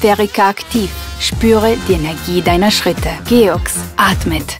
Spherica aktiv. Spüre die Energie deiner Schritte. Geox atmet.